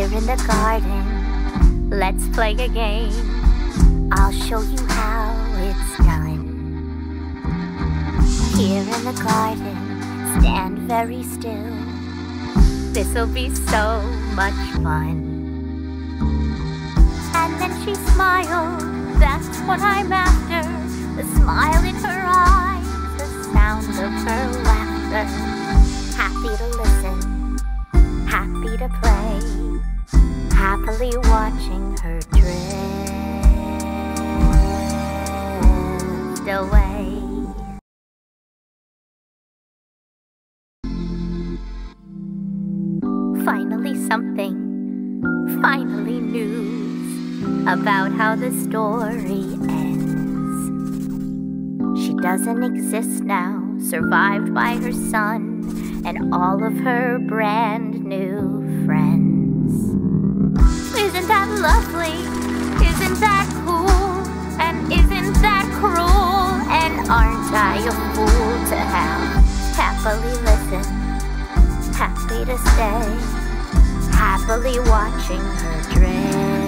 Here in the garden, let's play a game. I'll show you how it's done. Here in the garden, stand very still. This'll be so much fun. And then she smiled, that's what I'm after. Away. Finally, something, finally, news about how the story ends. She doesn't exist now, survived by her son and all of her brand new friends. Isn't that lovely? I a fool to have happily listened? happy to stay, happily watching her drift